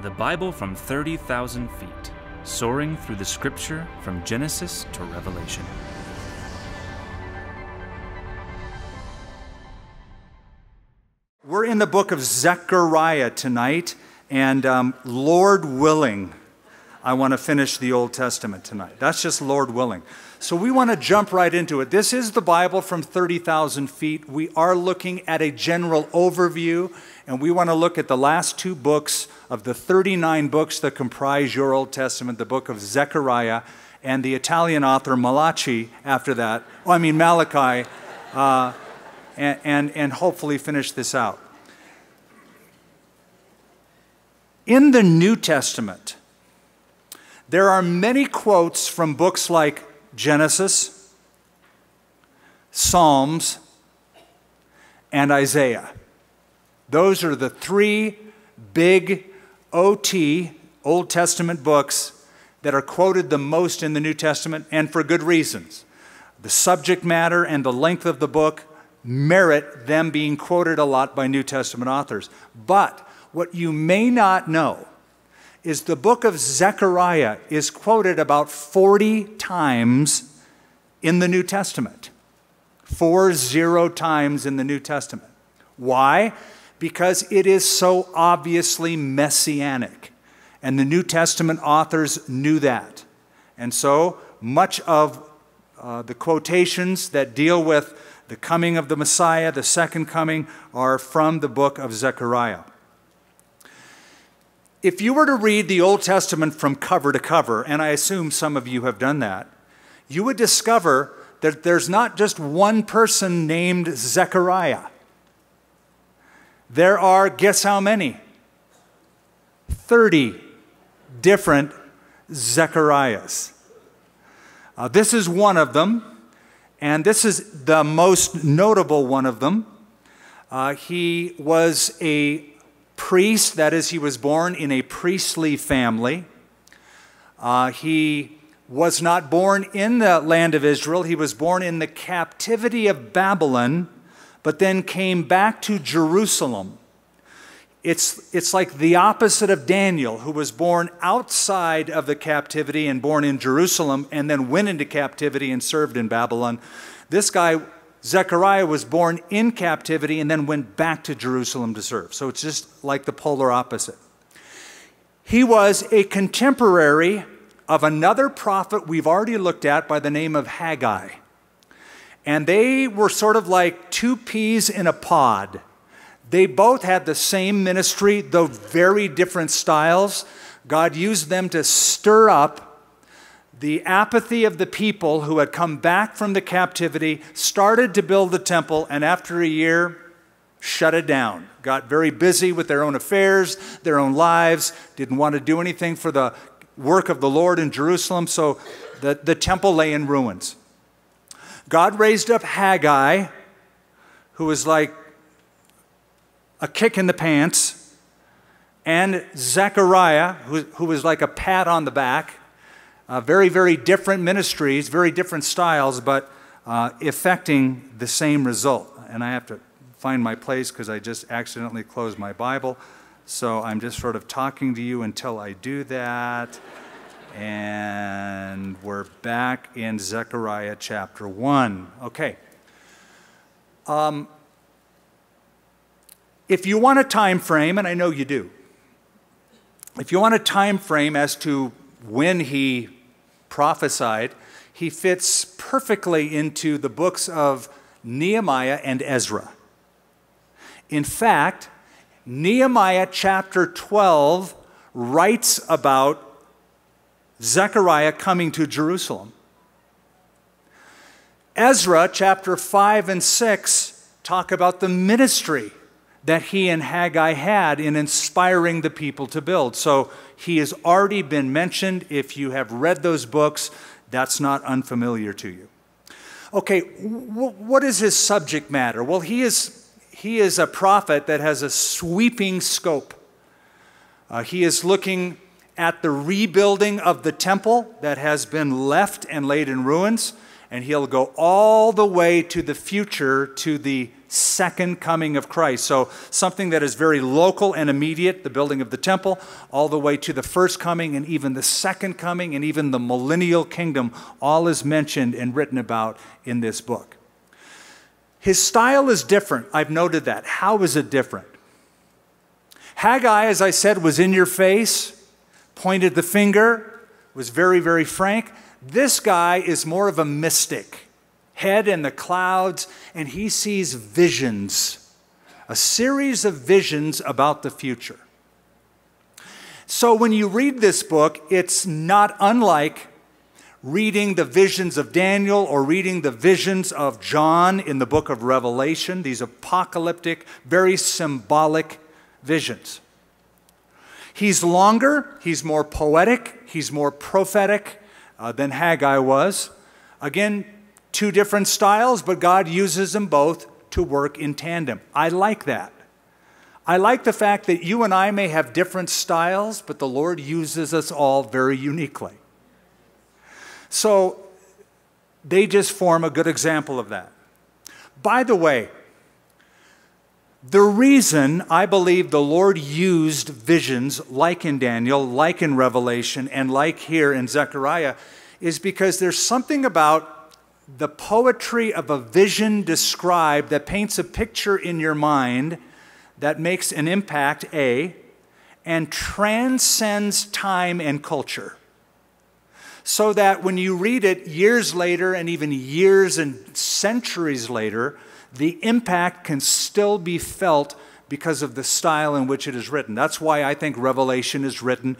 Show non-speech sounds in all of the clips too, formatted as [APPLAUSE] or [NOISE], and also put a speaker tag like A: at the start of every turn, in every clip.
A: The Bible from 30,000 feet, soaring through the scripture from Genesis to Revelation.
B: We're in the book of Zechariah tonight, and um, Lord willing, I want to finish the Old Testament tonight. That's just Lord willing. So we want to jump right into it. This is the Bible from 30,000 feet. We are looking at a general overview, and we want to look at the last two books of the 39 books that comprise your Old Testament the book of Zechariah and the Italian author Malachi after that. Oh, I mean, Malachi. Uh, and, and, and hopefully finish this out. In the New Testament, there are many quotes from books like Genesis, Psalms, and Isaiah. Those are the three big OT, Old Testament books, that are quoted the most in the New Testament, and for good reasons. The subject matter and the length of the book merit them being quoted a lot by New Testament authors. But what you may not know is the book of Zechariah is quoted about 40 times in the New Testament. Four zero times in the New Testament. Why? Because it is so obviously messianic. And the New Testament authors knew that. And so much of uh, the quotations that deal with the coming of the Messiah, the second coming, are from the book of Zechariah. If you were to read the Old Testament from cover to cover, and I assume some of you have done that, you would discover that there's not just one person named Zechariah. There are, guess how many? 30 different Zechariahs. Uh, this is one of them. And this is the most notable one of them. Uh, he was a priest, that is, he was born in a priestly family. Uh, he was not born in the land of Israel, he was born in the captivity of Babylon, but then came back to Jerusalem. It's, it's like the opposite of Daniel, who was born outside of the captivity and born in Jerusalem and then went into captivity and served in Babylon. This guy, Zechariah, was born in captivity and then went back to Jerusalem to serve. So it's just like the polar opposite. He was a contemporary of another prophet we've already looked at by the name of Haggai. And they were sort of like two peas in a pod. They both had the same ministry, though very different styles. God used them to stir up the apathy of the people who had come back from the captivity, started to build the temple, and after a year, shut it down. Got very busy with their own affairs, their own lives, didn't want to do anything for the work of the Lord in Jerusalem, so the, the temple lay in ruins. God raised up Haggai, who was like a kick in the pants, and Zechariah, who, who was like a pat on the back. Uh, very, very different ministries, very different styles, but uh, the same result. And I have to find my place because I just accidentally closed my Bible. So I'm just sort of talking to you until I do that. And we're back in Zechariah chapter 1. Okay. Um, if you want a time frame, and I know you do, if you want a time frame as to when he prophesied, he fits perfectly into the books of Nehemiah and Ezra. In fact, Nehemiah chapter 12 writes about Zechariah coming to Jerusalem. Ezra chapter 5 and 6 talk about the ministry that he and Haggai had in inspiring the people to build. So he has already been mentioned. If you have read those books, that's not unfamiliar to you. Okay, what is his subject matter? Well, he is, he is a prophet that has a sweeping scope. Uh, he is looking at the rebuilding of the temple that has been left and laid in ruins, and he'll go all the way to the future to the second coming of Christ. So, something that is very local and immediate, the building of the temple, all the way to the first coming and even the second coming and even the millennial kingdom, all is mentioned and written about in this book. His style is different. I've noted that. How is it different? Haggai, as I said, was in your face, pointed the finger, was very, very frank. This guy is more of a mystic head in the clouds, and he sees visions, a series of visions about the future. So when you read this book, it's not unlike reading the visions of Daniel or reading the visions of John in the book of Revelation, these apocalyptic, very symbolic visions. He's longer, he's more poetic, he's more prophetic uh, than Haggai was. Again, two different styles, but God uses them both to work in tandem. I like that. I like the fact that you and I may have different styles, but the Lord uses us all very uniquely. So they just form a good example of that. By the way, the reason I believe the Lord used visions like in Daniel, like in Revelation, and like here in Zechariah is because there's something about the poetry of a vision described that paints a picture in your mind that makes an impact, A, and transcends time and culture. So that when you read it years later, and even years and centuries later, the impact can still be felt because of the style in which it is written. That's why I think Revelation is written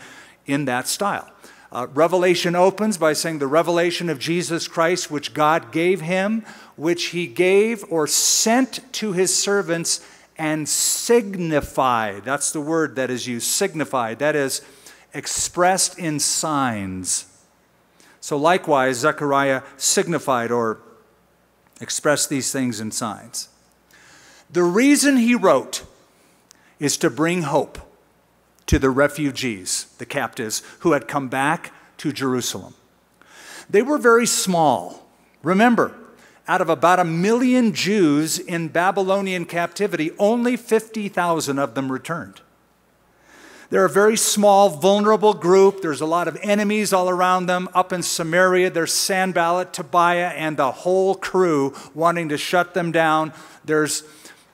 B: in that style. Uh, Revelation opens by saying the revelation of Jesus Christ, which God gave him, which he gave or sent to his servants and signified. That's the word that is used, signified. That is expressed in signs. So likewise, Zechariah signified or expressed these things in signs. The reason he wrote is to bring hope to the refugees, the captives, who had come back to Jerusalem. They were very small. Remember, out of about a million Jews in Babylonian captivity, only 50,000 of them returned. They're a very small, vulnerable group. There's a lot of enemies all around them. Up in Samaria, there's Sanballat, Tobiah, and the whole crew wanting to shut them down. There's,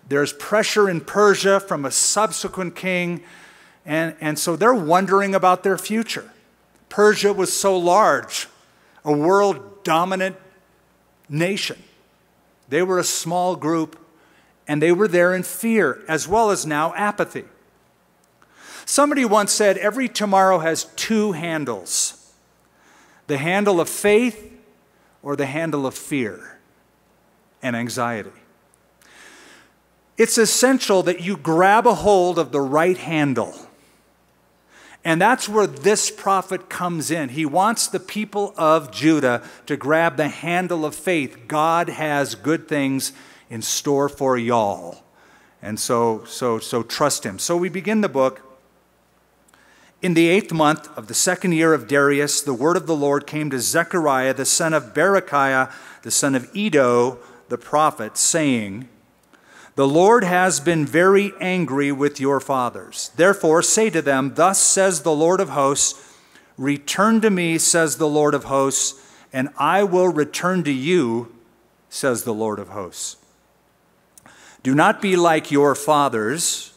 B: there's pressure in Persia from a subsequent king. And, and so they're wondering about their future. Persia was so large, a world dominant nation. They were a small group, and they were there in fear as well as now apathy. Somebody once said every tomorrow has two handles the handle of faith or the handle of fear and anxiety. It's essential that you grab a hold of the right handle and that's where this prophet comes in. He wants the people of Judah to grab the handle of faith. God has good things in store for y'all. And so, so, so trust him. So we begin the book. In the eighth month of the second year of Darius, the word of the Lord came to Zechariah, the son of Berechiah, the son of Iddo, the prophet, saying, the Lord has been very angry with your fathers. Therefore, say to them, Thus says the Lord of hosts, Return to me, says the Lord of hosts, and I will return to you, says the Lord of hosts. Do not be like your fathers,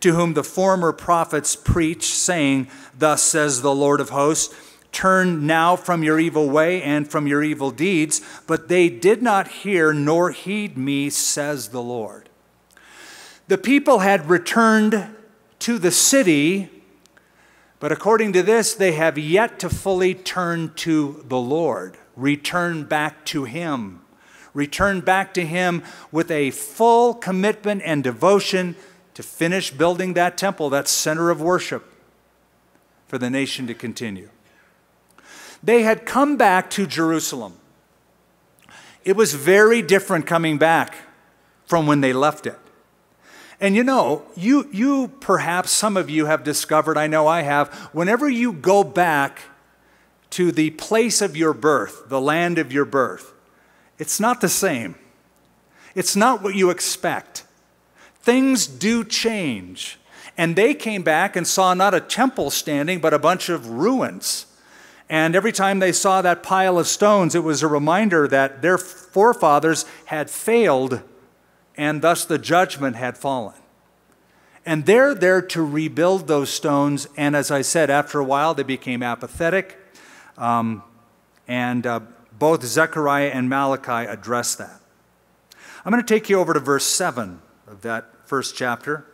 B: to whom the former prophets preached, saying, Thus says the Lord of hosts, Turn now from your evil way and from your evil deeds. But they did not hear nor heed me, says the Lord. The people had returned to the city, but according to this, they have yet to fully turn to the Lord, return back to Him, return back to Him with a full commitment and devotion to finish building that temple, that center of worship for the nation to continue. They had come back to Jerusalem. It was very different coming back from when they left it. And you know, you, you perhaps, some of you have discovered, I know I have, whenever you go back to the place of your birth, the land of your birth, it's not the same. It's not what you expect. Things do change. And they came back and saw not a temple standing, but a bunch of ruins. And every time they saw that pile of stones, it was a reminder that their forefathers had failed and thus the judgment had fallen. And they're there to rebuild those stones. And as I said, after a while, they became apathetic. Um, and uh, both Zechariah and Malachi address that. I'm going to take you over to verse 7 of that first chapter.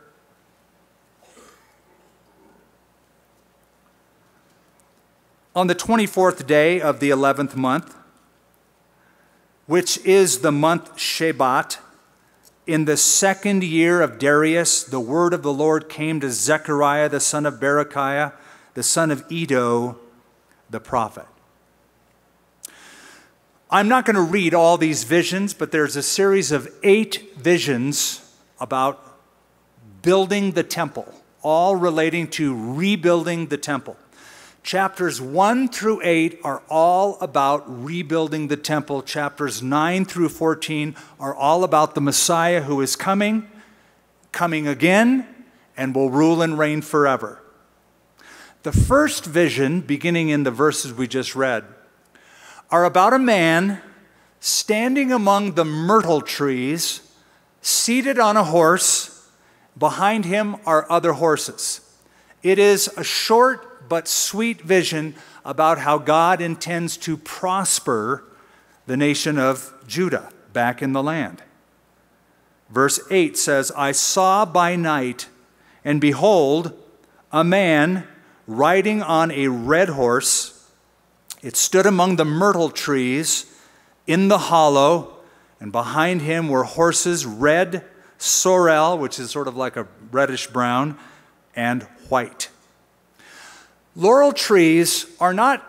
B: On the 24th day of the 11th month, which is the month Shebat, in the second year of Darius, the word of the Lord came to Zechariah, the son of Berechiah, the son of Iddo, the prophet. I'm not going to read all these visions, but there's a series of eight visions about building the temple, all relating to rebuilding the temple. Chapters 1 through 8 are all about rebuilding the temple. Chapters 9 through 14 are all about the Messiah who is coming, coming again, and will rule and reign forever. The first vision, beginning in the verses we just read, are about a man standing among the myrtle trees, seated on a horse. Behind him are other horses. It is a short but sweet vision about how God intends to prosper the nation of Judah back in the land. Verse 8 says, I saw by night, and behold, a man riding on a red horse. It stood among the myrtle trees in the hollow, and behind him were horses red, sorrel, which is sort of like a reddish brown, and white. Laurel trees are not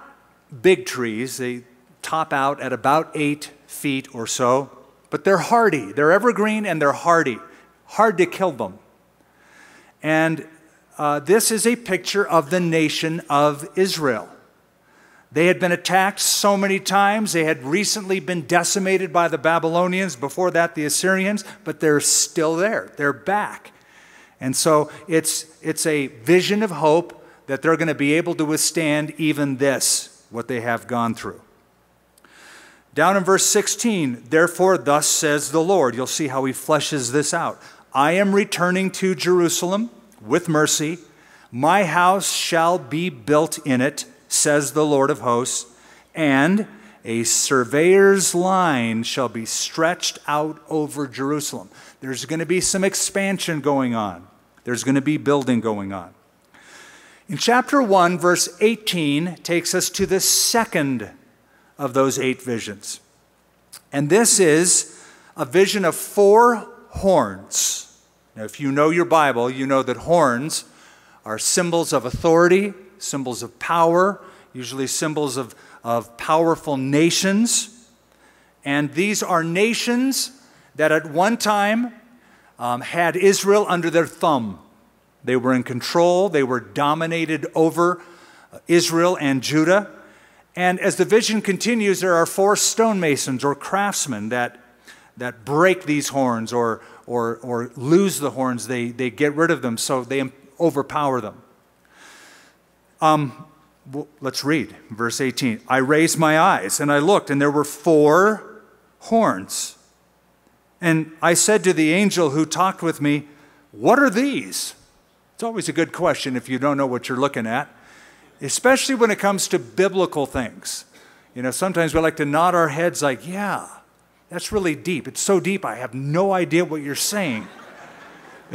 B: big trees. They top out at about eight feet or so, but they're hardy. They're evergreen and they're hardy. Hard to kill them. And uh, this is a picture of the nation of Israel. They had been attacked so many times. They had recently been decimated by the Babylonians, before that, the Assyrians, but they're still there. They're back. And so it's, it's a vision of hope that they're going to be able to withstand even this, what they have gone through. Down in verse 16, therefore, thus says the Lord. You'll see how he fleshes this out. I am returning to Jerusalem with mercy. My house shall be built in it, says the Lord of hosts, and a surveyor's line shall be stretched out over Jerusalem. There's going to be some expansion going on, there's going to be building going on. In chapter 1, verse 18 takes us to the second of those eight visions. And this is a vision of four horns. Now, if you know your Bible, you know that horns are symbols of authority, symbols of power, usually symbols of, of powerful nations. And these are nations that at one time um, had Israel under their thumb. They were in control, they were dominated over Israel and Judah. And as the vision continues, there are four stonemasons or craftsmen that, that break these horns or, or, or lose the horns. They, they get rid of them, so they overpower them. Um, well, let's read verse 18. I raised my eyes and I looked, and there were four horns. And I said to the angel who talked with me, What are these? It's always a good question if you don't know what you're looking at, especially when it comes to biblical things. You know, sometimes we like to nod our heads like, yeah, that's really deep. It's so deep, I have no idea what you're saying.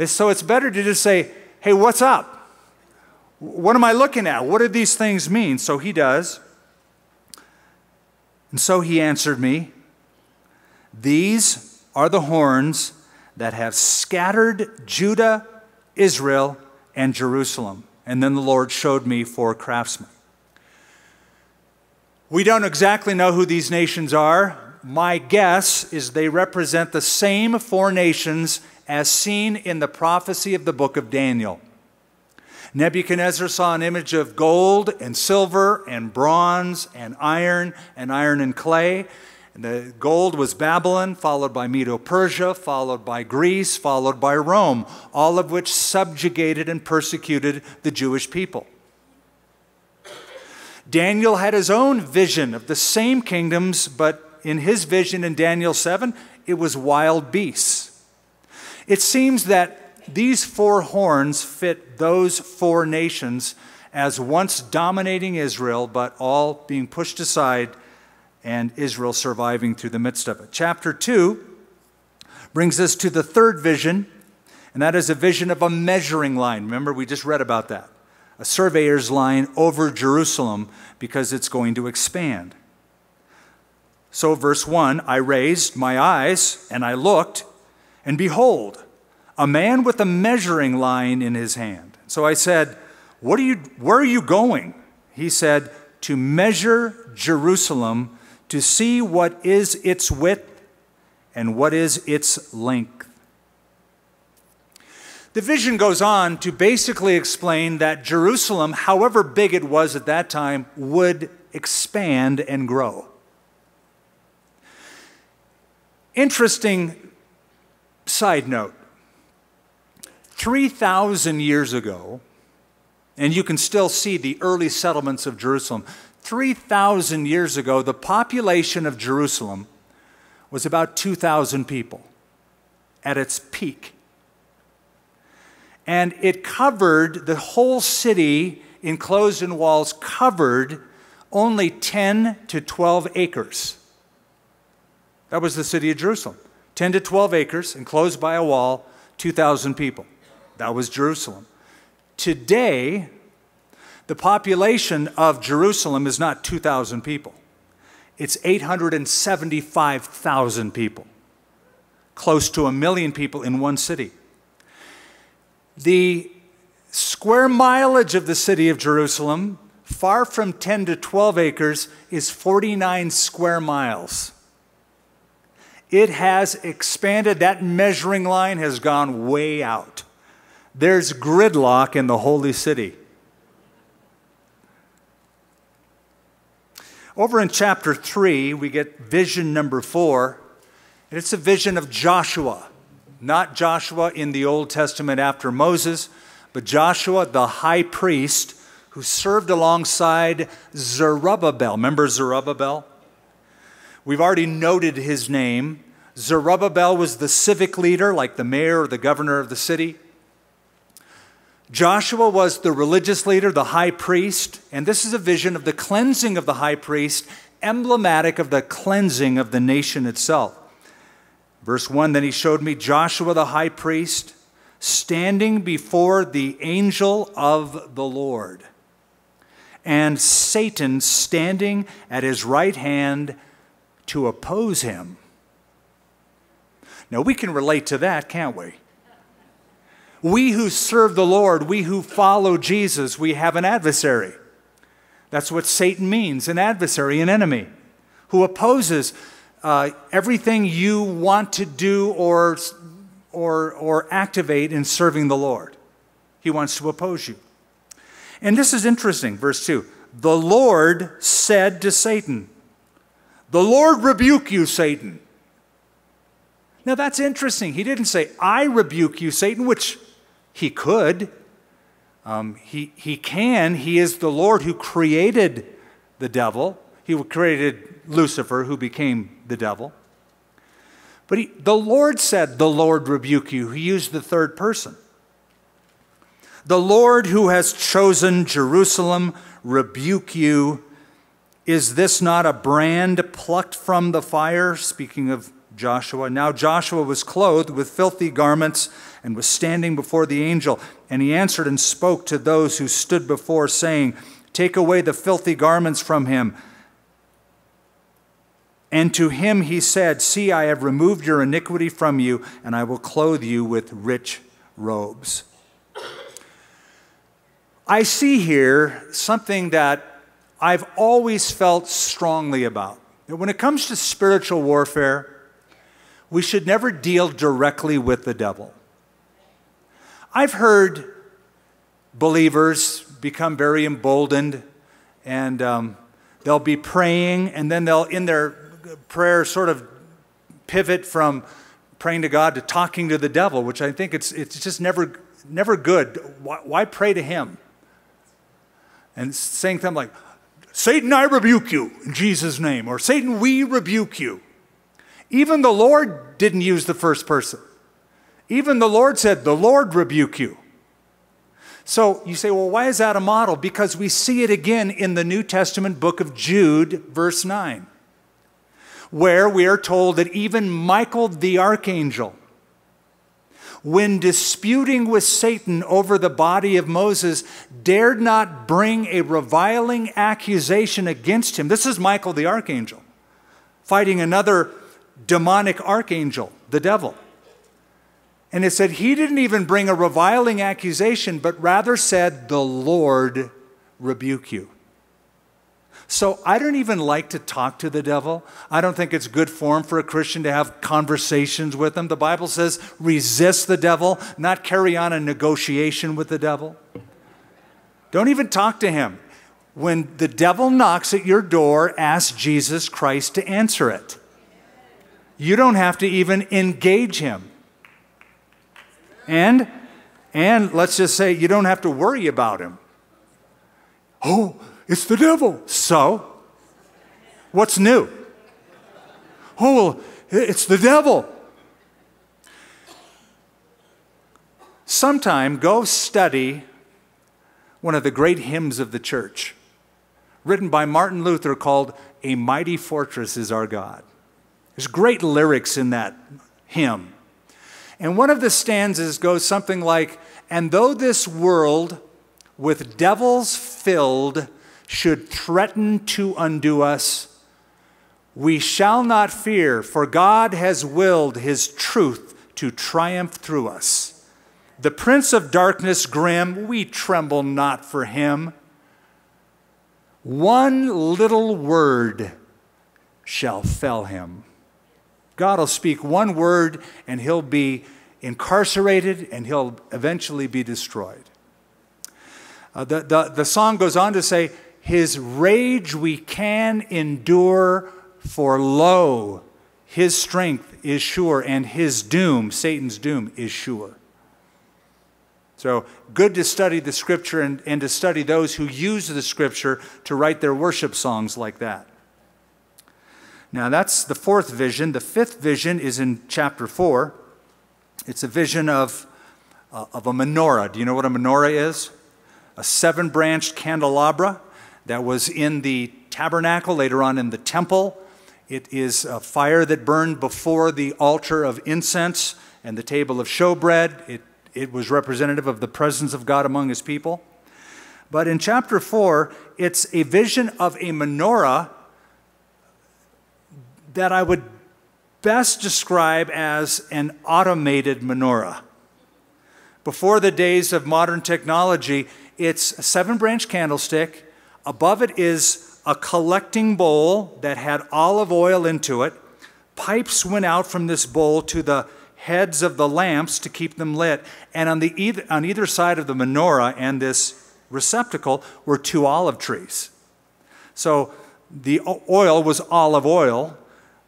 B: so it's better to just say, hey, what's up? What am I looking at? What do these things mean? So he does. And so he answered me, These are the horns that have scattered Judah, Israel, and Jerusalem. And then the Lord showed me four craftsmen. We don't exactly know who these nations are. My guess is they represent the same four nations as seen in the prophecy of the book of Daniel. Nebuchadnezzar saw an image of gold and silver and bronze and iron and iron and clay. And the gold was Babylon, followed by Medo Persia, followed by Greece, followed by Rome, all of which subjugated and persecuted the Jewish people. Daniel had his own vision of the same kingdoms, but in his vision in Daniel 7, it was wild beasts. It seems that these four horns fit those four nations as once dominating Israel, but all being pushed aside and Israel surviving through the midst of it. Chapter 2 brings us to the third vision, and that is a vision of a measuring line. Remember, we just read about that. A surveyor's line over Jerusalem because it's going to expand. So, verse 1 I raised my eyes and I looked, and behold, a man with a measuring line in his hand. So I said, what are you, Where are you going? He said, To measure Jerusalem to see what is its width and what is its length. The vision goes on to basically explain that Jerusalem, however big it was at that time, would expand and grow. Interesting side note 3,000 years ago, and you can still see the early settlements of Jerusalem. 3,000 years ago, the population of Jerusalem was about 2,000 people at its peak. And it covered the whole city, enclosed in walls, covered only 10 to 12 acres. That was the city of Jerusalem. 10 to 12 acres, enclosed by a wall, 2,000 people. That was Jerusalem. Today, the population of Jerusalem is not 2,000 people, it's 875,000 people, close to a million people in one city. The square mileage of the city of Jerusalem, far from 10 to 12 acres, is 49 square miles. It has expanded, that measuring line has gone way out. There's gridlock in the holy city. Over in chapter 3, we get vision number 4, and it's a vision of Joshua. Not Joshua in the Old Testament after Moses, but Joshua, the high priest, who served alongside Zerubbabel. Remember Zerubbabel? We've already noted his name. Zerubbabel was the civic leader, like the mayor or the governor of the city. Joshua was the religious leader, the high priest, and this is a vision of the cleansing of the high priest, emblematic of the cleansing of the nation itself. Verse 1 Then he showed me Joshua the high priest standing before the angel of the Lord, and Satan standing at his right hand to oppose him. Now we can relate to that, can't we? We who serve the Lord, we who follow Jesus, we have an adversary. That's what Satan means an adversary, an enemy, who opposes uh, everything you want to do or, or, or activate in serving the Lord. He wants to oppose you. And this is interesting, verse 2. The Lord said to Satan, The Lord rebuke you, Satan. Now that's interesting. He didn't say, I rebuke you, Satan, which he could. Um, he, he can. He is the Lord who created the devil. He created Lucifer, who became the devil. But he, the Lord said, The Lord rebuke you. He used the third person. The Lord who has chosen Jerusalem rebuke you. Is this not a brand plucked from the fire? Speaking of Joshua. Now Joshua was clothed with filthy garments and was standing before the angel. And he answered and spoke to those who stood before, saying, Take away the filthy garments from him. And to him he said, See, I have removed your iniquity from you, and I will clothe you with rich robes. I see here something that I've always felt strongly about. When it comes to spiritual warfare, we should never deal directly with the devil. I've heard believers become very emboldened and um, they'll be praying and then they'll, in their prayer sort of pivot from praying to God to talking to the devil, which I think it's, it's just never, never good. Why, why pray to him? And saying something like, Satan, I rebuke you in Jesus' name, or Satan, we rebuke you. Even the Lord didn't use the first person. Even the Lord said, The Lord rebuke you. So you say, well, why is that a model? Because we see it again in the New Testament book of Jude, verse 9 where we are told that even Michael the archangel, when disputing with Satan over the body of Moses, dared not bring a reviling accusation against him. This is Michael the archangel fighting another demonic archangel, the devil. And it said he didn't even bring a reviling accusation, but rather said, The Lord rebuke you. So I don't even like to talk to the devil. I don't think it's good form for a Christian to have conversations with him. The Bible says resist the devil, not carry on a negotiation with the devil. Don't even talk to him. When the devil knocks at your door, ask Jesus Christ to answer it. You don't have to even engage him. And and let's just say you don't have to worry about him. Oh, it's the devil. So, what's new? Oh, well, it's the devil. Sometime go study one of the great hymns of the church, written by Martin Luther called A Mighty Fortress is Our God. There's great lyrics in that hymn. And one of the stanzas goes something like, And though this world with devils filled should threaten to undo us, we shall not fear, for God has willed his truth to triumph through us. The prince of darkness grim, we tremble not for him. One little word shall fell him. God will speak one word and he'll be incarcerated and he'll eventually be destroyed. Uh, the, the, the song goes on to say, his rage we can endure, for lo, his strength is sure, and his doom, Satan's doom, is sure. So, good to study the scripture and, and to study those who use the scripture to write their worship songs like that. Now, that's the fourth vision. The fifth vision is in chapter 4. It's a vision of, uh, of a menorah. Do you know what a menorah is? A seven branched candelabra that was in the tabernacle, later on in the temple. It is a fire that burned before the altar of incense and the table of showbread. It, it was representative of the presence of God among his people. But in chapter 4, it's a vision of a menorah that I would best describe as an automated menorah. Before the days of modern technology, it's a seven branch candlestick Above it is a collecting bowl that had olive oil into it. Pipes went out from this bowl to the heads of the lamps to keep them lit. And on, the either, on either side of the menorah and this receptacle were two olive trees. So the oil was olive oil.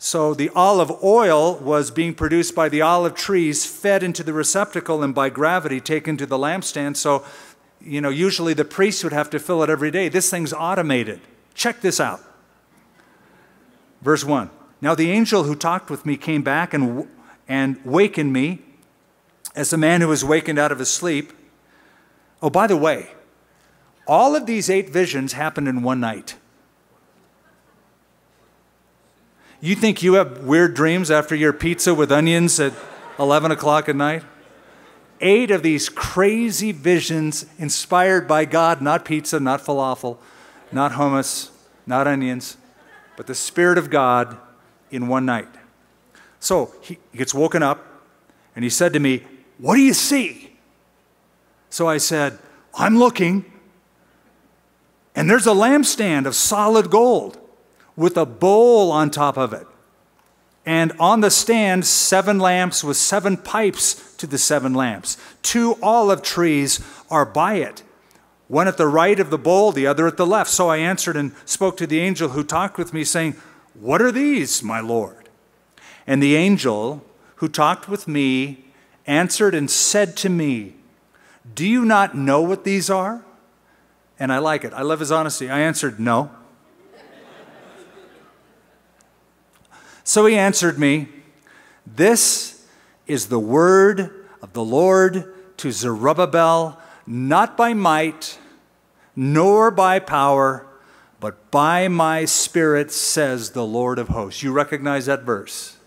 B: So the olive oil was being produced by the olive trees, fed into the receptacle, and by gravity taken to the lampstand. So you know, usually the priest would have to fill it every day. This thing's automated. Check this out. Verse 1 Now the angel who talked with me came back and, and wakened me as a man who was wakened out of his sleep. Oh, by the way, all of these eight visions happened in one night. You think you have weird dreams after your pizza with onions at 11 o'clock at night? eight of these crazy visions inspired by God, not pizza, not falafel, not hummus, not onions, but the Spirit of God in one night. So he gets woken up and he said to me, What do you see? So I said, I'm looking, and there's a lampstand of solid gold with a bowl on top of it. And on the stand, seven lamps with seven pipes to the seven lamps. Two olive trees are by it, one at the right of the bowl, the other at the left. So I answered and spoke to the angel who talked with me, saying, What are these, my Lord? And the angel who talked with me answered and said to me, Do you not know what these are? And I like it. I love his honesty. I answered, No. So he answered me, This is the word of the Lord to Zerubbabel, not by might, nor by power, but by my spirit, says the Lord of hosts. You recognize that verse?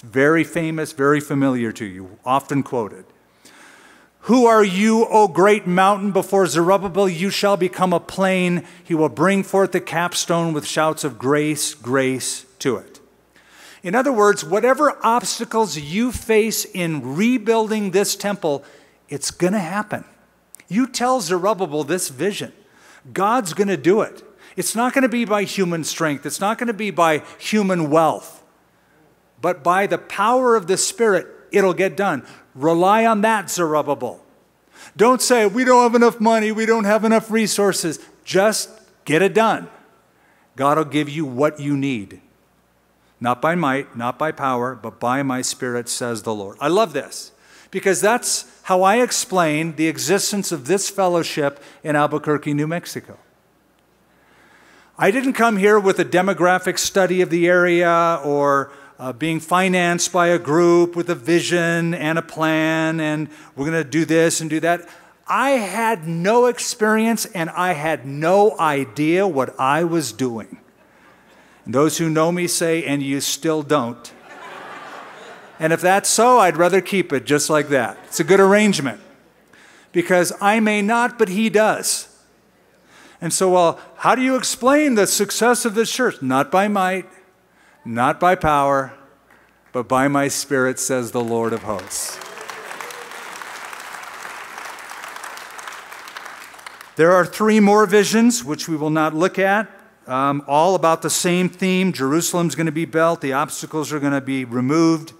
B: Very famous, very familiar to you, often quoted. Who are you, O great mountain? Before Zerubbabel, you shall become a plain. He will bring forth the capstone with shouts of grace, grace to it. In other words, whatever obstacles you face in rebuilding this temple, it's going to happen. You tell Zerubbabel this vision. God's going to do it. It's not going to be by human strength, it's not going to be by human wealth, but by the power of the Spirit, it'll get done. Rely on that, Zerubbabel. Don't say, we don't have enough money, we don't have enough resources. Just get it done. God will give you what you need. Not by might, not by power, but by my Spirit, says the Lord. I love this because that's how I explain the existence of this fellowship in Albuquerque, New Mexico. I didn't come here with a demographic study of the area or uh, being financed by a group with a vision and a plan, and we're going to do this and do that. I had no experience and I had no idea what I was doing. And those who know me say, and you still don't. and if that's so, I'd rather keep it just like that. It's a good arrangement because I may not, but he does. And so, well, how do you explain the success of this church? Not by might, not by power, but by my spirit, says the Lord of hosts. There are three more visions, which we will not look at, um, all about the same theme. Jerusalem's going to be built, the obstacles are going to be removed.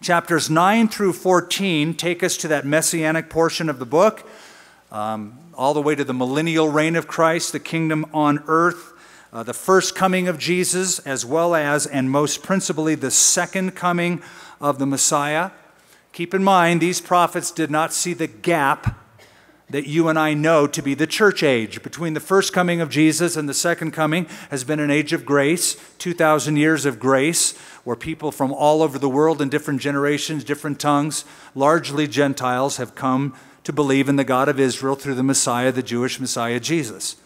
B: Chapters 9 through 14 take us to that messianic portion of the book, um, all the way to the millennial reign of Christ, the kingdom on earth uh, the first coming of Jesus, as well as, and most principally, the second coming of the Messiah. Keep in mind, these prophets did not see the gap that you and I know to be the church age. Between the first coming of Jesus and the second coming has been an age of grace, 2,000 years of grace, where people from all over the world in different generations, different tongues, largely Gentiles, have come to believe in the God of Israel through the Messiah, the Jewish Messiah, Jesus.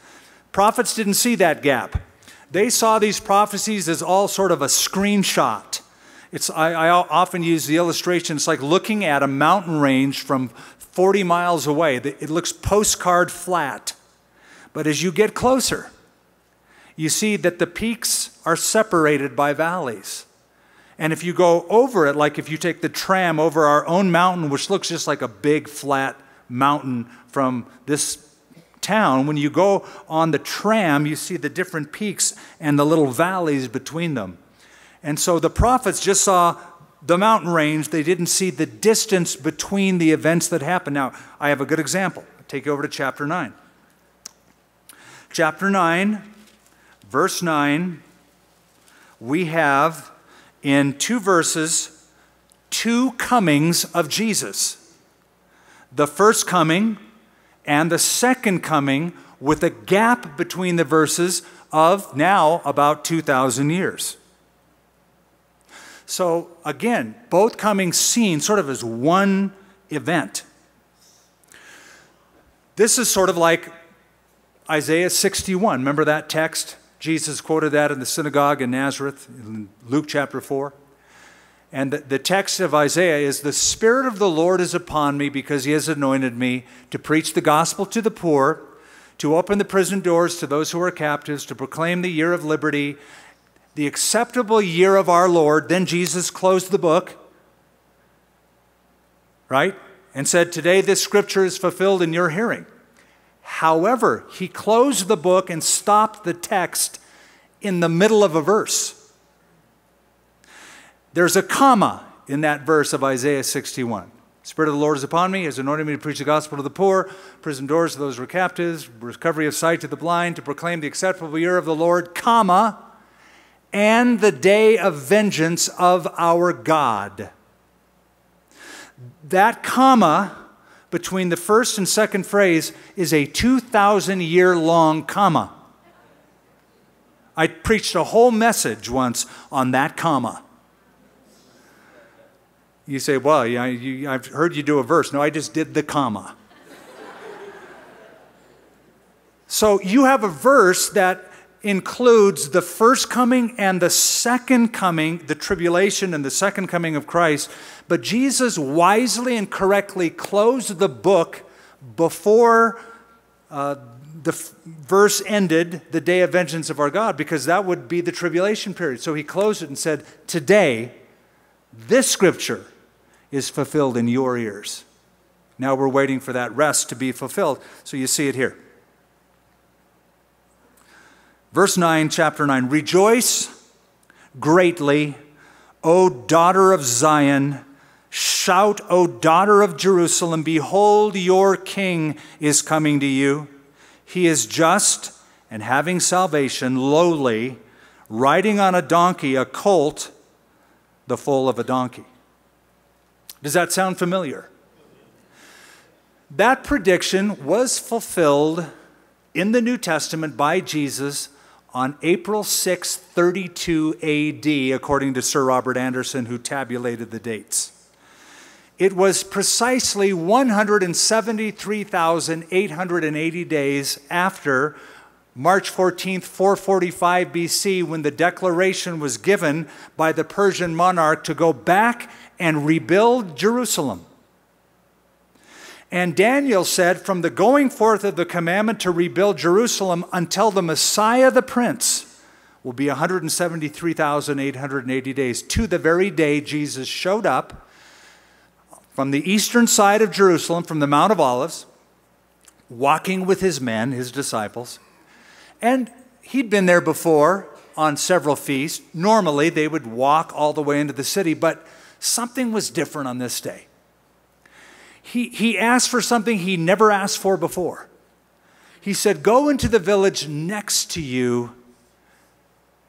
B: Prophets didn't see that gap. They saw these prophecies as all sort of a screenshot. It's, I, I often use the illustration, it's like looking at a mountain range from 40 miles away. It looks postcard flat. But as you get closer, you see that the peaks are separated by valleys. And if you go over it, like if you take the tram over our own mountain, which looks just like a big flat mountain from this town, when you go on the tram, you see the different peaks and the little valleys between them. And so the prophets just saw the mountain range, they didn't see the distance between the events that happened. Now, I have a good example. take you over to chapter 9. Chapter 9, verse 9, we have in two verses two comings of Jesus. The first coming and the second coming with a gap between the verses of now about 2,000 years. So again, both coming seen sort of as one event. This is sort of like Isaiah 61. Remember that text? Jesus quoted that in the synagogue in Nazareth in Luke chapter 4. And the, the text of Isaiah is The Spirit of the Lord is upon me because he has anointed me to preach the gospel to the poor, to open the prison doors to those who are captives, to proclaim the year of liberty, the acceptable year of our Lord. Then Jesus closed the book, right? And said, Today this scripture is fulfilled in your hearing. However, he closed the book and stopped the text in the middle of a verse. There's a comma in that verse of Isaiah 61. Spirit of the Lord is upon me, has anointed me to preach the gospel to the poor, prison doors to those who are captives, recovery of sight to the blind, to proclaim the acceptable year of the Lord, comma, and the day of vengeance of our God. That comma between the first and second phrase is a 2,000 year long comma. I preached a whole message once on that comma. You say, Well, yeah, you, I've heard you do a verse. No, I just did the comma. [LAUGHS] so you have a verse that includes the first coming and the second coming, the tribulation and the second coming of Christ. But Jesus wisely and correctly closed the book before uh, the verse ended, the day of vengeance of our God, because that would be the tribulation period. So he closed it and said, Today, this scripture is fulfilled in your ears. Now we're waiting for that rest to be fulfilled. So you see it here. Verse 9, chapter 9 Rejoice greatly, O daughter of Zion. Shout, O daughter of Jerusalem, behold, your king is coming to you. He is just and having salvation, lowly, riding on a donkey, a colt, the foal of a donkey. Does that sound familiar? That prediction was fulfilled in the New Testament by Jesus on April 6, 32 AD, according to Sir Robert Anderson, who tabulated the dates. It was precisely 173,880 days after March 14th, 445 BC, when the declaration was given by the Persian monarch to go back and rebuild Jerusalem. And Daniel said, from the going forth of the commandment to rebuild Jerusalem until the Messiah the Prince will be 173,880 days, to the very day Jesus showed up from the eastern side of Jerusalem, from the Mount of Olives, walking with his men, his disciples. And he'd been there before on several feasts. Normally, they would walk all the way into the city, but something was different on this day he, he asked for something he never asked for before. He said, Go into the village next to you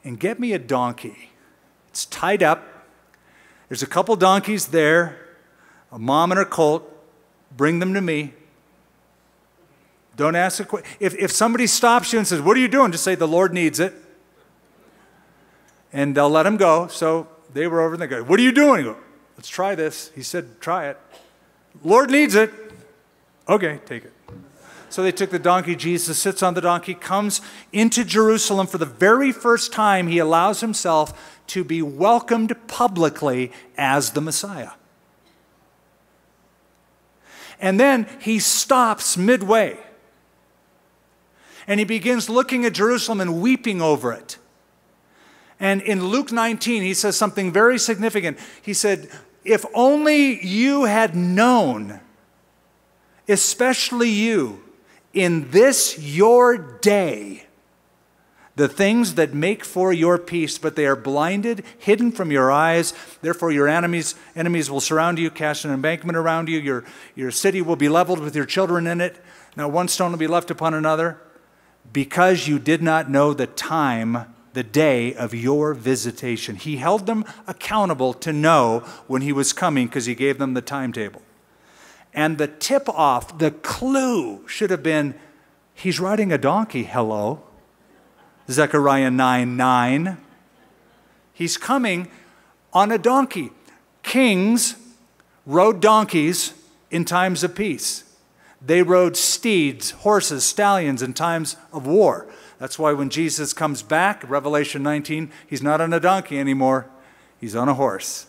B: and get me a donkey. It's tied up. There's a couple donkeys there, a mom and her colt. Bring them to me. Don't ask a question. If, if somebody stops you and says, What are you doing? Just say, The Lord needs it. And they'll let him go. So they were over and they go, What are you doing? Let's try this. He said, Try it. Lord needs it. Okay, take it. So they took the donkey. Jesus sits on the donkey, comes into Jerusalem for the very first time. He allows himself to be welcomed publicly as the Messiah. And then he stops midway. And he begins looking at Jerusalem and weeping over it. And in Luke 19, he says something very significant. He said, if only you had known, especially you, in this your day, the things that make for your peace, but they are blinded, hidden from your eyes. Therefore, your enemies, enemies will surround you, cast an embankment around you. Your, your city will be leveled with your children in it. Now, one stone will be left upon another, because you did not know the time the day of your visitation. He held them accountable to know when he was coming because he gave them the timetable. And the tip off, the clue should have been he's riding a donkey, hello. Zechariah 9 9. He's coming on a donkey. Kings rode donkeys in times of peace. They rode steeds, horses, stallions in times of war. That's why when Jesus comes back, Revelation 19, he's not on a donkey anymore, he's on a horse.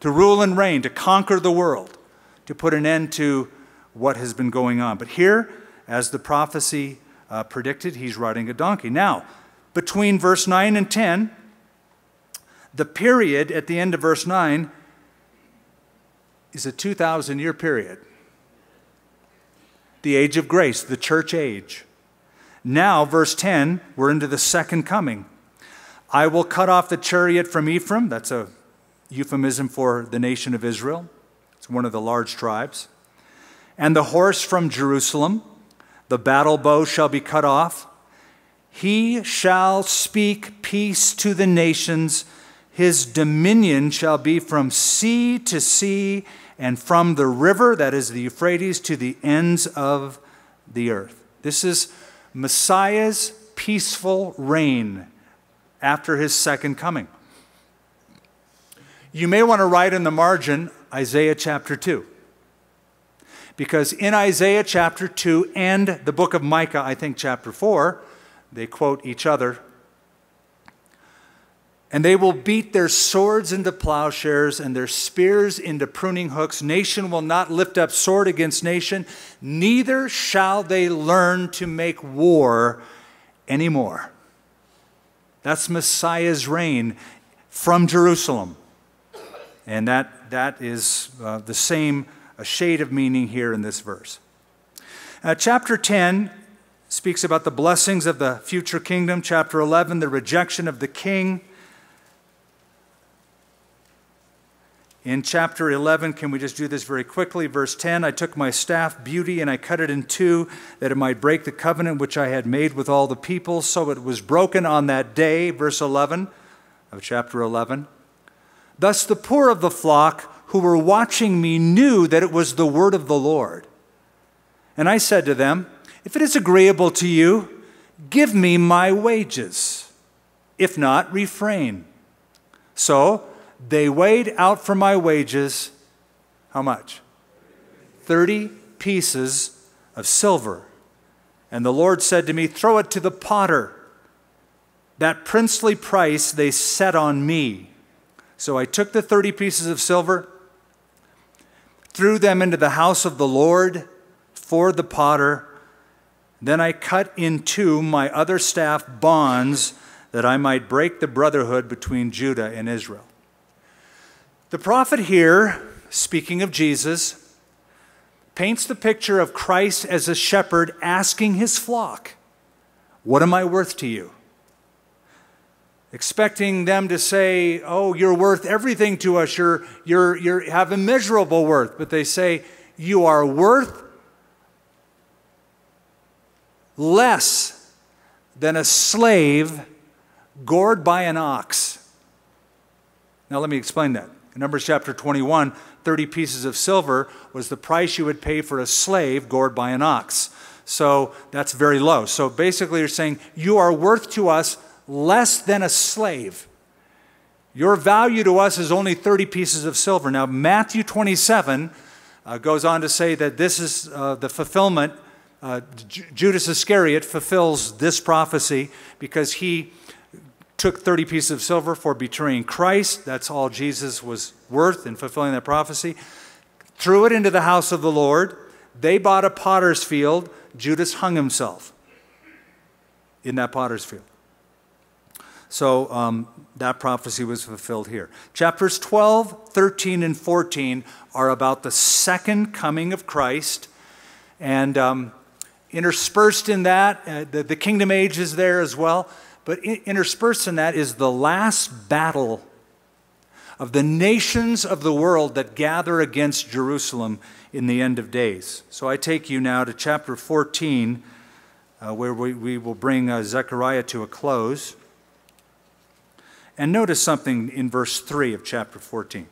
B: To rule and reign, to conquer the world, to put an end to what has been going on. But here, as the prophecy uh, predicted, he's riding a donkey. Now, between verse 9 and 10, the period at the end of verse 9 is a 2,000 year period. The age of grace, the church age. Now, verse 10, we're into the second coming. I will cut off the chariot from Ephraim. That's a euphemism for the nation of Israel. It's one of the large tribes. And the horse from Jerusalem. The battle bow shall be cut off. He shall speak peace to the nations. His dominion shall be from sea to sea and from the river, that is the Euphrates, to the ends of the earth. This is Messiah's peaceful reign after his second coming. You may want to write in the margin Isaiah chapter 2. Because in Isaiah chapter 2 and the book of Micah, I think chapter 4, they quote each other. And they will beat their swords into plowshares and their spears into pruning hooks. Nation will not lift up sword against nation, neither shall they learn to make war anymore. That's Messiah's reign from Jerusalem. And that, that is uh, the same a shade of meaning here in this verse. Uh, chapter 10 speaks about the blessings of the future kingdom. Chapter 11, the rejection of the king. In chapter 11, can we just do this very quickly? Verse 10 I took my staff, beauty, and I cut it in two, that it might break the covenant which I had made with all the people. So it was broken on that day. Verse 11 of chapter 11. Thus the poor of the flock who were watching me knew that it was the word of the Lord. And I said to them, if it is agreeable to you, give me my wages. If not, refrain. So they weighed out for my wages how much? 30 pieces of silver. And the Lord said to me, Throw it to the potter. That princely price they set on me. So I took the 30 pieces of silver, threw them into the house of the Lord for the potter then I cut in two my other staff bonds that I might break the brotherhood between Judah and Israel. The prophet here, speaking of Jesus, paints the picture of Christ as a shepherd asking his flock, What am I worth to you? Expecting them to say, Oh, you're worth everything to us. You're, you're, you have immeasurable worth. But they say, You are worth less than a slave gored by an ox. Now, let me explain that. In Numbers chapter 21, 30 pieces of silver was the price you would pay for a slave gored by an ox. So that's very low. So basically, you're saying you are worth to us less than a slave. Your value to us is only 30 pieces of silver. Now, Matthew 27 uh, goes on to say that this is uh, the fulfillment uh, Judas Iscariot fulfills this prophecy because he took 30 pieces of silver for betraying Christ. That's all Jesus was worth in fulfilling that prophecy. Threw it into the house of the Lord. They bought a potter's field. Judas hung himself in that potter's field. So um, that prophecy was fulfilled here. Chapters 12, 13, and 14 are about the second coming of Christ. And um, Interspersed in that, uh, the, the kingdom age is there as well, but interspersed in that is the last battle of the nations of the world that gather against Jerusalem in the end of days. So I take you now to chapter 14, uh, where we, we will bring uh, Zechariah to a close. And notice something in verse 3 of chapter 14.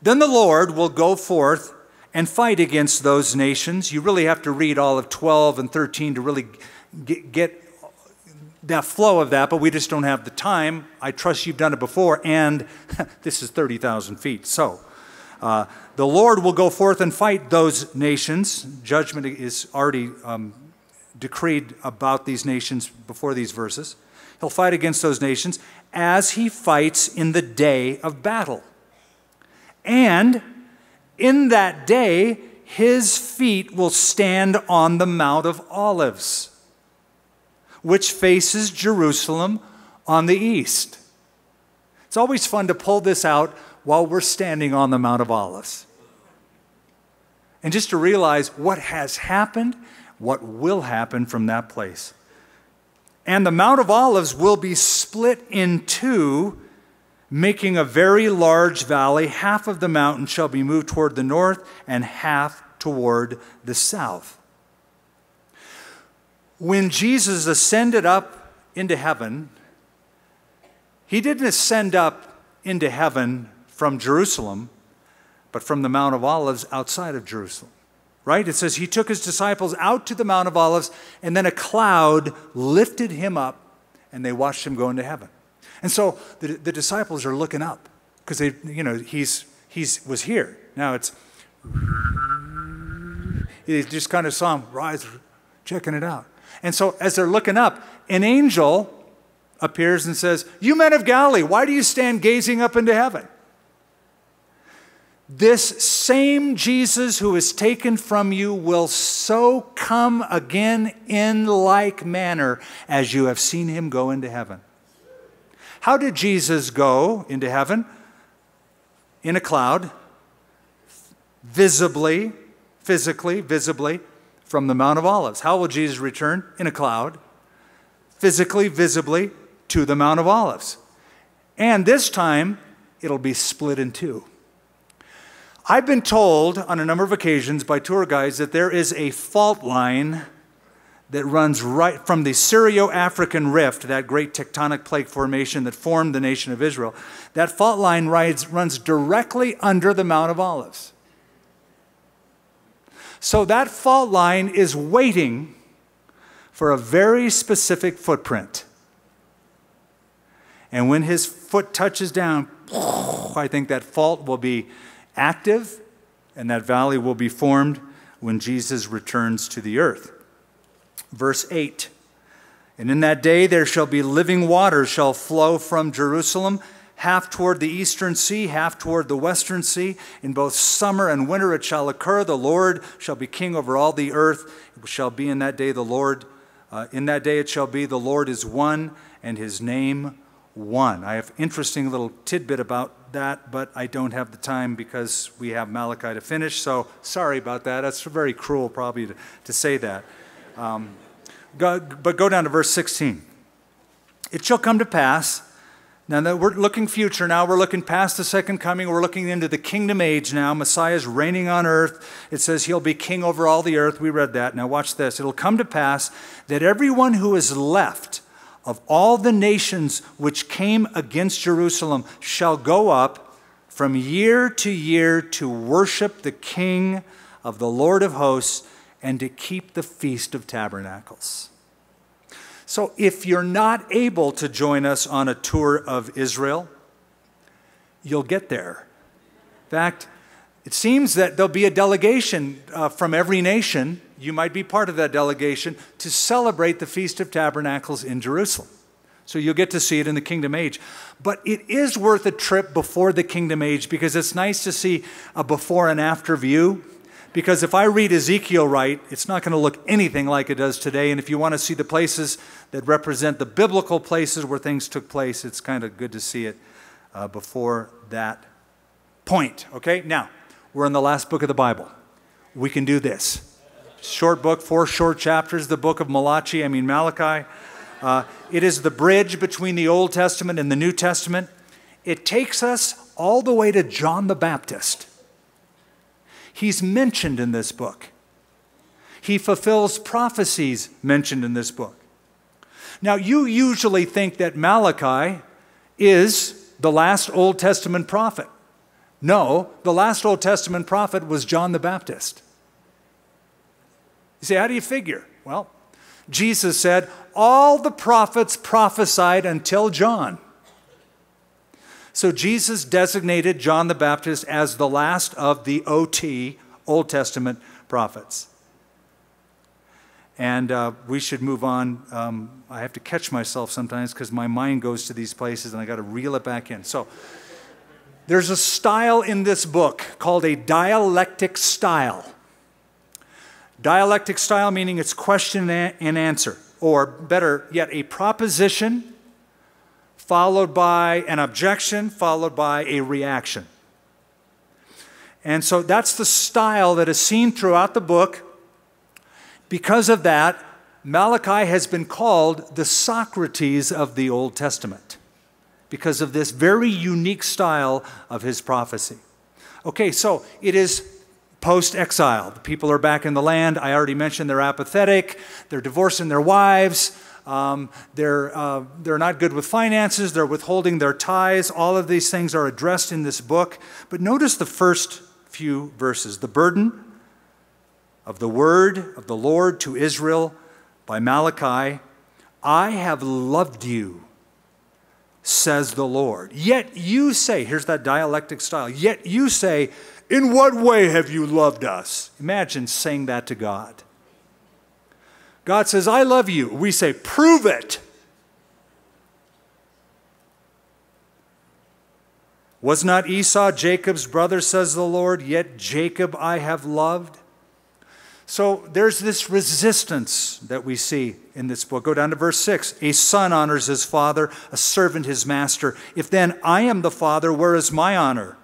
B: Then the Lord will go forth and fight against those nations. You really have to read all of 12 and 13 to really get, that flow of that, but we just don't have the time. I trust you've done it before, and [LAUGHS] this is 30,000 feet. So, uh, the Lord will go forth and fight those nations. Judgment is already um, decreed about these nations before these verses. He'll fight against those nations as he fights in the day of battle. And in that day, his feet will stand on the Mount of Olives, which faces Jerusalem on the east. It's always fun to pull this out while we're standing on the Mount of Olives. And just to realize what has happened, what will happen from that place. And the Mount of Olives will be split in two making a very large valley. Half of the mountain shall be moved toward the north, and half toward the south. When Jesus ascended up into heaven, he didn't ascend up into heaven from Jerusalem, but from the Mount of Olives outside of Jerusalem. Right? It says he took his disciples out to the Mount of Olives, and then a cloud lifted him up, and they watched him go into heaven. And so the, the disciples are looking up because they, you know, he's he's was here. Now it's they just kind of saw him rise, checking it out. And so as they're looking up, an angel appears and says, You men of Galilee, why do you stand gazing up into heaven? This same Jesus who is taken from you will so come again in like manner as you have seen him go into heaven. How did Jesus go into heaven? In a cloud, visibly, physically, visibly, from the Mount of Olives. How will Jesus return? In a cloud, physically, visibly, to the Mount of Olives. And this time, it'll be split in two. I've been told on a number of occasions by tour guides that there is a fault line that runs right from the Syro African rift, that great tectonic plate formation that formed the nation of Israel. That fault line rides, runs directly under the Mount of Olives. So that fault line is waiting for a very specific footprint. And when his foot touches down, [SNIFFS] I think that fault will be active and that valley will be formed when Jesus returns to the earth. Verse 8 And in that day there shall be living waters shall flow from Jerusalem, half toward the eastern sea, half toward the western sea. In both summer and winter it shall occur. The Lord shall be king over all the earth. It shall be in that day the Lord, uh, in that day it shall be the Lord is one, and his name one. I have interesting little tidbit about that, but I don't have the time because we have Malachi to finish. So sorry about that. That's very cruel, probably, to, to say that. Um, go, but go down to verse 16. It shall come to pass. Now that we're looking future now, we're looking past the second coming, we're looking into the kingdom age now. Messiah's reigning on earth. It says he'll be king over all the earth. We read that. Now watch this. It'll come to pass that everyone who is left of all the nations which came against Jerusalem shall go up from year to year to worship the King of the Lord of hosts and to keep the Feast of Tabernacles. So, if you're not able to join us on a tour of Israel, you'll get there. In fact, it seems that there'll be a delegation uh, from every nation you might be part of that delegation to celebrate the Feast of Tabernacles in Jerusalem. So you'll get to see it in the kingdom age. But it is worth a trip before the kingdom age because it's nice to see a before and after view. Because if I read Ezekiel right, it's not going to look anything like it does today. And if you want to see the places that represent the biblical places where things took place, it's kind of good to see it uh, before that point. Okay? Now, we're in the last book of the Bible. We can do this short book, four short chapters, the book of Malachi, I mean Malachi. Uh, it is the bridge between the Old Testament and the New Testament. It takes us all the way to John the Baptist. He's mentioned in this book. He fulfills prophecies mentioned in this book. Now, you usually think that Malachi is the last Old Testament prophet. No, the last Old Testament prophet was John the Baptist. You say, how do you figure? Well, Jesus said, All the prophets prophesied until John. So Jesus designated John the Baptist as the last of the OT, Old Testament prophets. And uh, we should move on. Um, I have to catch myself sometimes because my mind goes to these places and I got to reel it back in. So there's a style in this book called a dialectic style. Dialectic style meaning it's question and answer, or better yet, a proposition followed by an objection, followed by a reaction. And so that's the style that is seen throughout the book. Because of that, Malachi has been called the Socrates of the Old Testament because of this very unique style of his prophecy. Okay, so it is post exile. The people are back in the land. I already mentioned they're apathetic, they're divorcing their wives. Um, they're, uh, they're not good with finances. They're withholding their tithes. All of these things are addressed in this book. But notice the first few verses the burden of the word of the Lord to Israel by Malachi I have loved you, says the Lord. Yet you say, here's that dialectic style, yet you say, In what way have you loved us? Imagine saying that to God. God says, I love you. We say, Prove it. Was not Esau Jacob's brother, says the Lord, yet Jacob I have loved? So there's this resistance that we see in this book. Go down to verse 6. A son honors his father, a servant his master. If then I am the father, where is my honor?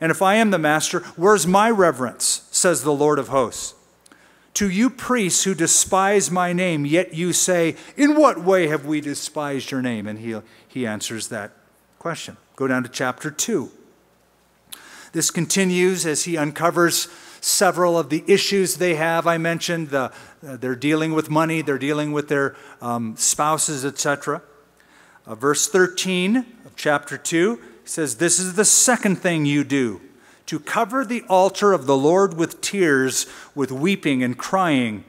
B: And if I am the master, where's my reverence? says the Lord of hosts. To you priests who despise my name, yet you say, In what way have we despised your name? And he, he answers that question. Go down to chapter 2. This continues as he uncovers several of the issues they have. I mentioned the, uh, they're dealing with money, they're dealing with their um, spouses, etc. Uh, verse 13 of chapter 2 says, This is the second thing you do to cover the altar of the Lord with tears, with weeping and crying.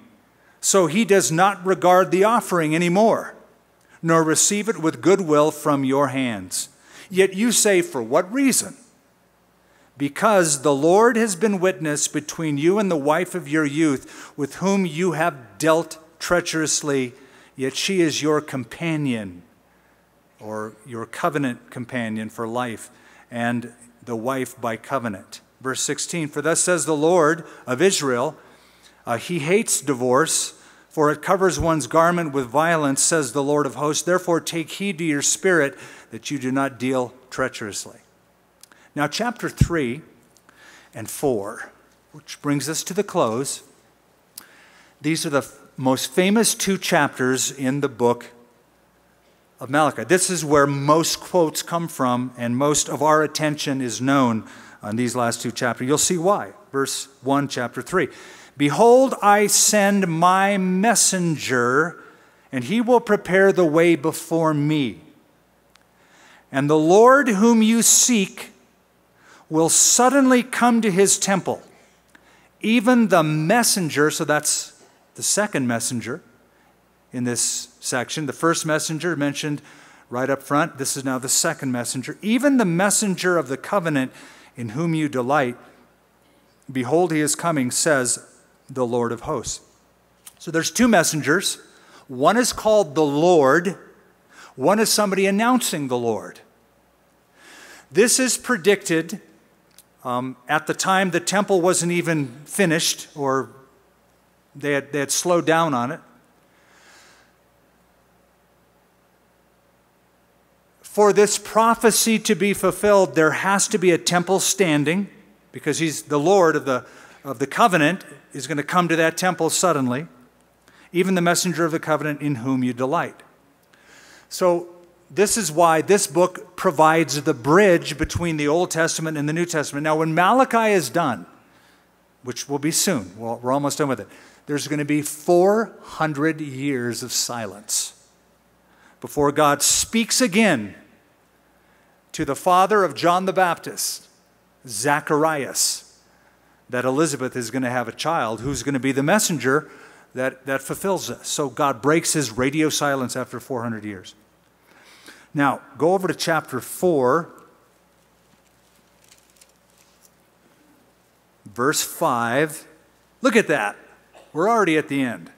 B: So he does not regard the offering anymore, nor receive it with goodwill from your hands. Yet you say, For what reason? Because the Lord has been witness between you and the wife of your youth, with whom you have dealt treacherously, yet she is your companion, or your covenant companion for life. And the wife by covenant. Verse 16 For thus says the Lord of Israel, uh, He hates divorce, for it covers one's garment with violence, says the Lord of hosts. Therefore, take heed to your spirit that you do not deal treacherously. Now, chapter 3 and 4, which brings us to the close, these are the most famous two chapters in the book of Malachi. This is where most quotes come from, and most of our attention is known on these last two chapters. You'll see why. Verse 1, chapter 3. Behold, I send my messenger, and he will prepare the way before me. And the Lord whom you seek will suddenly come to his temple. Even the messenger, so that's the second messenger in this section. The first messenger mentioned right up front. This is now the second messenger. Even the messenger of the covenant in whom you delight, behold, he is coming, says the Lord of hosts. So there's two messengers. One is called the Lord, one is somebody announcing the Lord. This is predicted um, at the time the temple wasn't even finished, or they had, they had slowed down on it. For this prophecy to be fulfilled, there has to be a temple standing because he's the Lord of the, of the covenant is going to come to that temple suddenly. Even the messenger of the covenant in whom you delight. So, this is why this book provides the bridge between the Old Testament and the New Testament. Now, when Malachi is done, which will be soon, well, we're almost done with it, there's going to be 400 years of silence before God speaks again to the father of John the Baptist, Zacharias, that Elizabeth is going to have a child who's going to be the messenger that, that fulfills this. So God breaks his radio silence after 400 years. Now, go over to chapter 4, verse 5. Look at that. We're already at the end.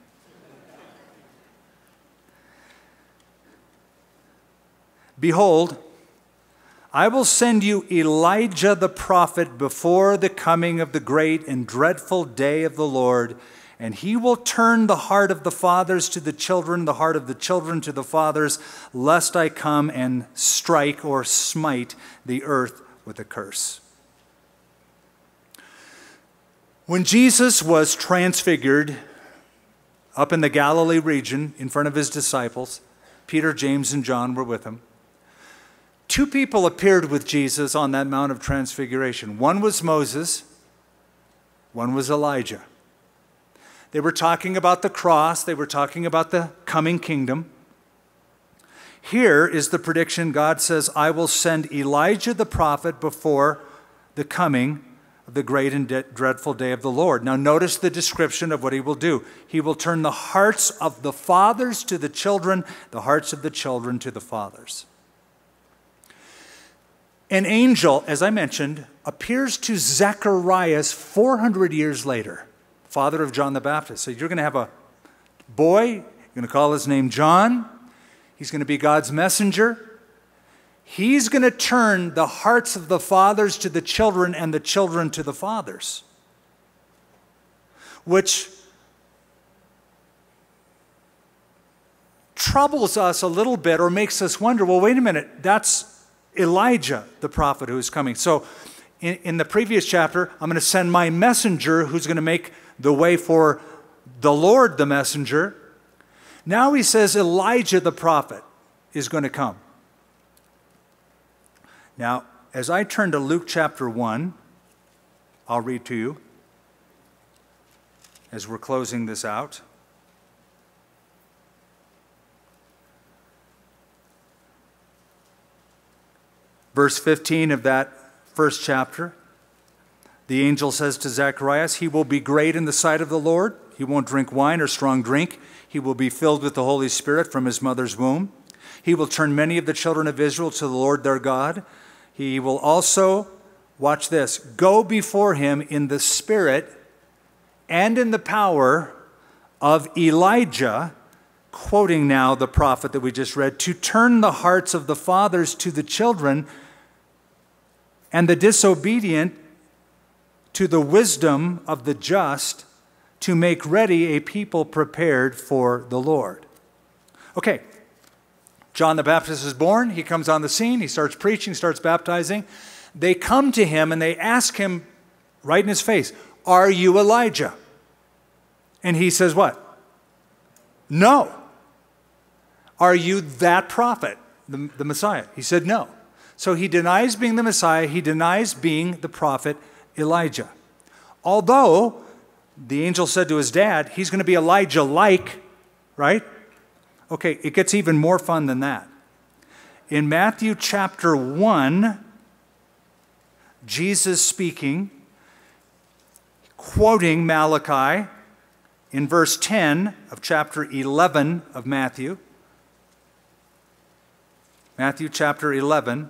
B: Behold, I will send you Elijah the prophet before the coming of the great and dreadful day of the Lord, and he will turn the heart of the fathers to the children, the heart of the children to the fathers, lest I come and strike or smite the earth with a curse. When Jesus was transfigured up in the Galilee region in front of his disciples, Peter, James, and John were with him. Two people appeared with Jesus on that Mount of Transfiguration. One was Moses, one was Elijah. They were talking about the cross, they were talking about the coming kingdom. Here is the prediction God says, I will send Elijah the prophet before the coming of the great and dreadful day of the Lord. Now, notice the description of what he will do. He will turn the hearts of the fathers to the children, the hearts of the children to the fathers. An angel, as I mentioned, appears to Zacharias 400 years later, father of John the Baptist. So you're going to have a boy, you're going to call his name John. He's going to be God's messenger. He's going to turn the hearts of the fathers to the children and the children to the fathers, which troubles us a little bit or makes us wonder well, wait a minute, that's Elijah, the prophet who is coming. So, in, in the previous chapter, I'm going to send my messenger who's going to make the way for the Lord, the messenger. Now he says Elijah, the prophet, is going to come. Now, as I turn to Luke chapter 1, I'll read to you as we're closing this out. Verse 15 of that first chapter, the angel says to Zacharias, He will be great in the sight of the Lord. He won't drink wine or strong drink. He will be filled with the Holy Spirit from his mother's womb. He will turn many of the children of Israel to the Lord their God. He will also, watch this, go before him in the spirit and in the power of Elijah, quoting now the prophet that we just read, to turn the hearts of the fathers to the children and the disobedient to the wisdom of the just to make ready a people prepared for the Lord. Okay, John the Baptist is born. He comes on the scene. He starts preaching, starts baptizing. They come to him and they ask him right in his face, Are you Elijah? And he says, What? No. Are you that prophet, the, the Messiah? He said, No. So he denies being the Messiah, he denies being the prophet Elijah. Although the angel said to his dad, he's going to be Elijah like, right? Okay, it gets even more fun than that. In Matthew chapter 1, Jesus speaking, quoting Malachi in verse 10 of chapter 11 of Matthew. Matthew chapter 11,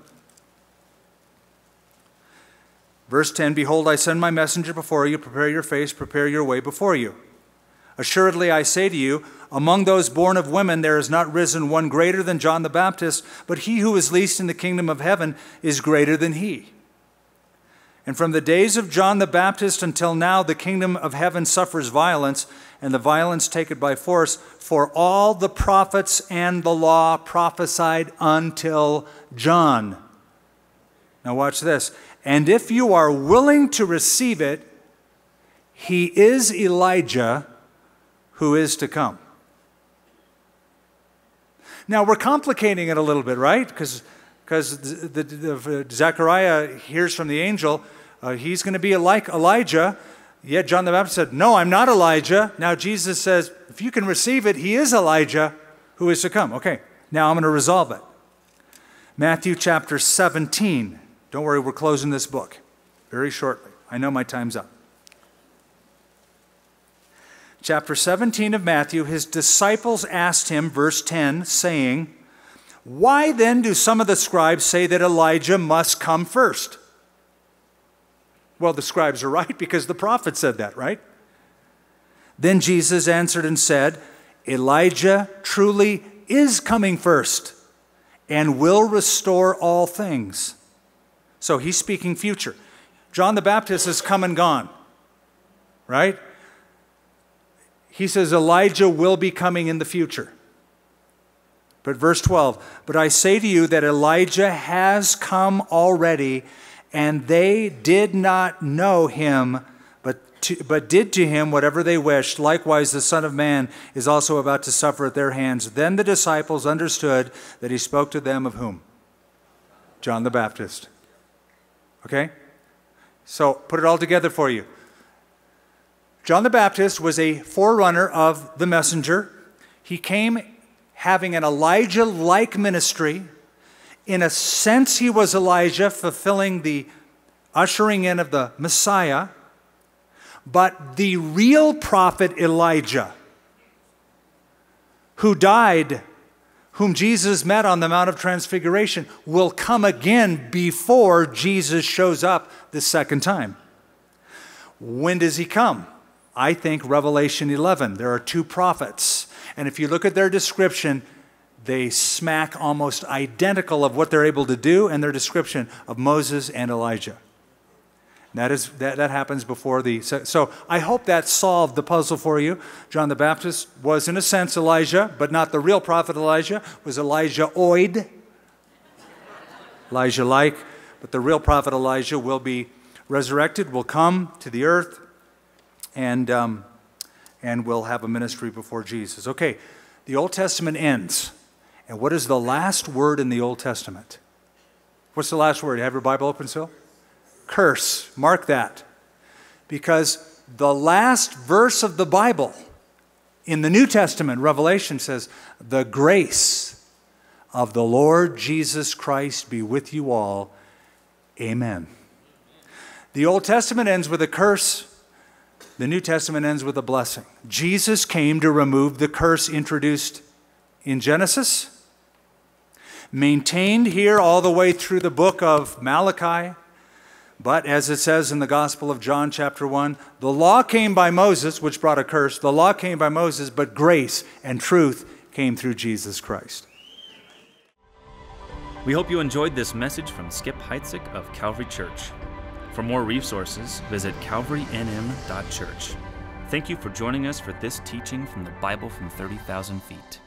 B: Verse 10 Behold, I send my messenger before you, prepare your face, prepare your way before you. Assuredly, I say to you, among those born of women there has not risen one greater than John the Baptist, but he who is least in the kingdom of heaven is greater than he. And from the days of John the Baptist until now, the kingdom of heaven suffers violence, and the violence take it by force. For all the prophets and the law prophesied until John. Now, watch this. And if you are willing to receive it, he is Elijah who is to come. Now, we're complicating it a little bit, right? Because because the, the, the, Zechariah hears from the angel, uh, he's going to be like Elijah. Yet John the Baptist said, No, I'm not Elijah. Now Jesus says, If you can receive it, he is Elijah who is to come. Okay, now I'm going to resolve it. Matthew chapter 17. Don't worry, we're closing this book very shortly. I know my time's up. Chapter 17 of Matthew, his disciples asked him, verse 10, saying, Why then do some of the scribes say that Elijah must come first? Well, the scribes are [LAUGHS] right because the prophet said that, right? Then Jesus answered and said, Elijah truly is coming first and will restore all things. So he's speaking future. John the Baptist has come and gone, right? He says Elijah will be coming in the future. But verse 12, but I say to you that Elijah has come already, and they did not know him, but, to, but did to him whatever they wished. Likewise, the Son of Man is also about to suffer at their hands. Then the disciples understood that he spoke to them of whom? John the Baptist. Okay? So put it all together for you. John the Baptist was a forerunner of the messenger. He came having an Elijah like ministry. In a sense, he was Elijah, fulfilling the ushering in of the Messiah. But the real prophet Elijah, who died, whom Jesus met on the Mount of Transfiguration, will come again before Jesus shows up the second time. When does he come? I think Revelation 11. There are two prophets. And if you look at their description, they smack almost identical of what they're able to do and their description of Moses and Elijah. That, is, that, that happens before the. So, so I hope that solved the puzzle for you. John the Baptist was, in a sense, Elijah, but not the real prophet Elijah, was Elijah oid. Elijah like, but the real prophet Elijah will be resurrected, will come to the earth, and, um, and will have a ministry before Jesus. Okay, the Old Testament ends. And what is the last word in the Old Testament? What's the last word? You have your Bible open still? Curse. Mark that. Because the last verse of the Bible in the New Testament, Revelation says, The grace of the Lord Jesus Christ be with you all. Amen. The Old Testament ends with a curse. The New Testament ends with a blessing. Jesus came to remove the curse introduced in Genesis, maintained here all the way through the book of Malachi but as it says in the Gospel of John, chapter 1, the law came by Moses, which brought a curse. The law came by Moses, but grace and truth came through Jesus Christ.
A: We hope you enjoyed this message from Skip Heitzig of Calvary Church. For more resources, visit calvarynm.church. Thank you for joining us for this teaching from the Bible from 30,000 feet.